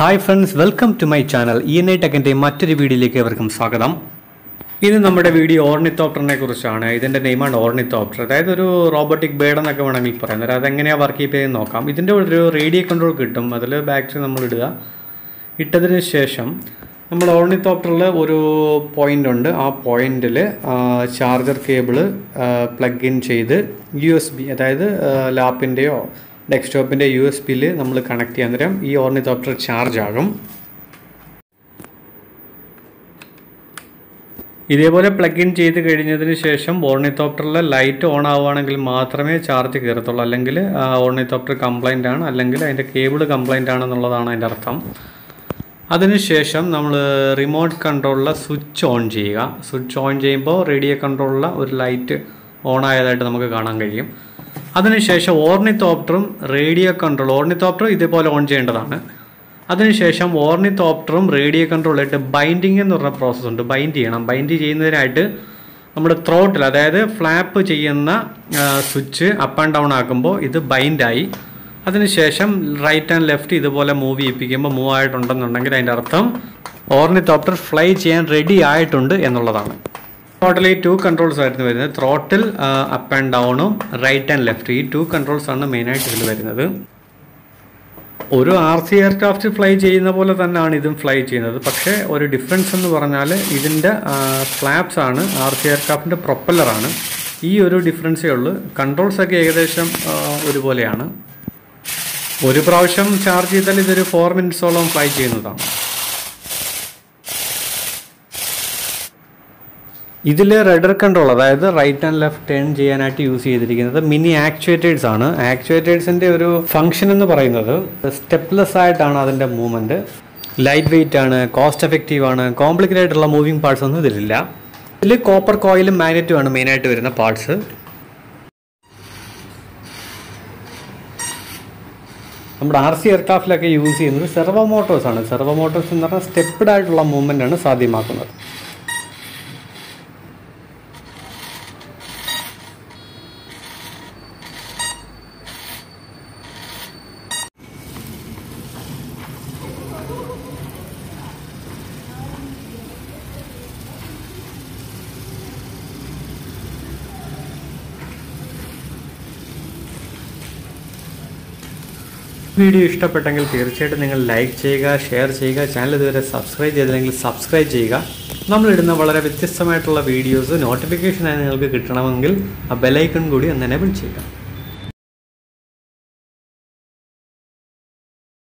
Hi friends welcome to my channel E N I ടെക്കിന്റെ മറ്റൊരു വീഡിയോയിലേക്ക് അവർക്കും സ്വാഗതം. ഇത് നമ്മുടെ വീഡിയോ ഓർണിത്തോപ്റ്ററിനെ കുറിച്ചാണ്. ഇതിന്റെ നെയിമാണ് ഓർണിത്തോപ്റ്റർ. അതായത് ഒരു റോബോട്ടിക് ബേഡ് എന്നൊക്കെ വേണമെങ്കിൽ പറയാം. അതായത് അതെങ്ങനെയാണ് വർക്ക് ചെയ്യുന്നത് നോക്കാം. ഇതിന്റെ ഒരു റേഡിയോ കൺട്രോൾ കിട്ടും. അതിൽ ബാറ്ററി നമ്മൾ ഇടുക. ഇട്ടതിന് ശേഷം നമ്മൾ ഓർണിത്തോപ്റ്ററിൽ ഒരു പോയിന്റ് ഉണ്ട്. ആ പോയിന്റിൽ ചാർജർ കേബിൾ പ്ലഗ് ഇൻ ചെയ്ത് യു എസ് ബി അതായത് ലാപ്പിന്റെയോ ഡെസ്ക്ടോപ്പിന്റെ യു എസ് ബിയിൽ നമ്മൾ കണക്ട് ചെയ്യാൻ നേരം ഈ ഓർണിതോപ്റ്റർ ചാർജ് ആകും. ഇതേപോലെ പ്ലഗ് ഇൻ ചെയ്ത് കഴിഞ്ഞതിന് ശേഷം ഓർണിത്തോപ്റ്ററിലെ ലൈറ്റ് ഓൺ ആവുകയാണെങ്കിൽ മാത്രമേ ചാർജ് കയറത്തുള്ളൂ. അല്ലെങ്കിൽ ഓർണിത്തോപ്റ്റർ കംപ്ലൈന്റ് ആണ്. അല്ലെങ്കിൽ അതിന്റെ കേബിൾ കംപ്ലൈന്റ് ആണെന്നുള്ളതാണ് അതിന്റെ അർത്ഥം. അതിനുശേഷം നമ്മൾ റിമോട്ട് കൺട്രോളിലെ സ്വിച്ച് ഓൺ ചെയ്യുക. സ്വിച്ച് ഓൺ ചെയ്യുമ്പോൾ റേഡിയോ കൺട്രോളിലെ ഒരു ലൈറ്റ് ഓൺ ആയതായിട്ട് നമുക്ക് കാണാൻ കഴിയും. അതിനുശേഷം ഓർണിത്തോപ്റ്ററും റേഡിയോ കൺട്രോൾ ഓർണിത്തോപ്റ്ററും ഇതേപോലെ ഓൺ ചെയ്യേണ്ടതാണ്. അതിനുശേഷം ഓർണിത്തോപ്റ്ററും റേഡിയോ കൺട്രോളായിട്ട് ബൈൻഡിങ് എന്ന് പറഞ്ഞ പ്രോസസ്സ് ഉണ്ട്. ബൈൻഡ് ചെയ്യണം. ബൈൻഡ് ചെയ്യുന്നതിനായിട്ട് നമ്മുടെ ത്രോട്ടിൽ അതായത് ഫ്ലാപ്പ് ചെയ്യുന്ന സ്വിച്ച് അപ്പ് ആൻഡ് ഡൗൺ ആക്കുമ്പോൾ ഇത് ബൈൻഡായി അതിനുശേഷം റൈറ്റ് ആൻഡ് ലെഫ്റ്റ് ഇതുപോലെ മൂവ് ചെയ്യിപ്പിക്കുമ്പോൾ മൂവ് ആയിട്ടുണ്ടെന്നുണ്ടെങ്കിൽ അതിന്റെ അർത്ഥം ഓർണിത്തോപ്റ്റർ ഫ്ലൈ ചെയ്യാൻ റെഡി ആയിട്ടുണ്ട് എന്നുള്ളതാണ്. ടോട്ടലി ടു കൺട്രോൾസ് ആയിരുന്നു വരുന്നത്. ത്രോട്ടിൽ അപ്പ് ആൻഡ് ഡൗണും റൈറ്റ് ആൻഡ് ലെഫ്റ്റ് ഈ ടു കൺട്രോൾസ് ആണ് മെയിനായിട്ട് ഇതിൽ വരുന്നത്. ഒരു ആർ സി എയർക്രാഫ്റ്റ് ഫ്ലൈ ചെയ്യുന്ന പോലെ തന്നെയാണ് ഇതും ഫ്ലൈ ചെയ്യുന്നത്. പക്ഷേ ഒരു ഡിഫറൻസ് എന്ന് പറഞ്ഞാൽ ഇതിന്റെ ഫ്ലാപ്സ് ആണ് ആർ സി എയർക്രാഫ്റ്റിന്റെ പ്രൊപ്പല്ലറാണ് ഈ ഒരു ഡിഫറൻസേ ഉള്ളൂ. കൺട്രോൾസൊക്കെ ഏകദേശം ഒരുപോലെയാണ്. ഒരു പ്രാവശ്യം ചാർജ് ചെയ്താൽ ഇതൊരു ഫോർ മിനിറ്റ്സോളം ഫ്ലൈ ചെയ്യുന്നതാണ്. ഇതിൽ റെഡർ കൺട്രോൾ അതായത് റൈറ്റ് ആൻഡ് ലെഫ്റ്റ് ടേൺ ചെയ്യാനായിട്ട് യൂസ് ചെയ്തിരിക്കുന്നത് മിനി ആക്ച്വേറ്റേഴ്സ് ആണ്. ആക്ച്വേറ്റേഴ്സിന്റെ ഒരു ഫംഗ്ഷൻ എന്ന് പറയുന്നത് സ്റ്റെപ്ലെസ് ആയിട്ടാണ് അതിന്റെ മൂവ്മെന്റ് ലൈറ്റ് വെയിറ്റ് ആണ് കോസ്റ്റ് എഫക്റ്റീവ് ആണ് കോംപ്ലിക്കേറ്റഡ് ആയിട്ടുള്ള മൂവിങ് പാർട്സ് ഒന്നും ഇതിലില്ല. ഇതിൽ കോപ്പർ കോയിലും മാഗ്നറ്റും ആണ് മെയിനായിട്ട് വരുന്ന പാർട്സ് നമ്മുടെ ആർ സി എയർക്രാഫ്റ്റിലൊക്കെ യൂസ് ചെയ്യുന്നത് സെർവോ മോട്ടോഴ്സ് ആണ്. സെർവോ മോട്ടോഴ്സ് എന്ന് പറഞ്ഞാൽ സ്റ്റെപ്ഡ് ആയിട്ടുള്ള മൂവ്മെന്റ് ആണ് സാധ്യമാക്കുന്നത്. വീഡിയോ ഇഷ്ടപ്പെട്ടെങ്കിൽ തീർച്ചയായിട്ടും നിങ്ങൾ ലൈക്ക് ചെയ്യുക ഷെയർ ചെയ്യുക ചാനൽ ഇതുവരെ സബ്സ്ക്രൈബ് ചെയ്തില്ലെങ്കിൽ സബ്സ്ക്രൈബ് ചെയ്യുക. നമ്മളിടുന്ന വളരെ വ്യത്യസ്തമായിട്ടുള്ള വീഡിയോസ് നോട്ടിഫിക്കേഷനായി നിങ്ങൾക്ക് കിട്ടണമെങ്കിൽ ആ ബെലൈക്കൺ കൂടി ഒന്ന് എനേബിൾ ചെയ്യുക.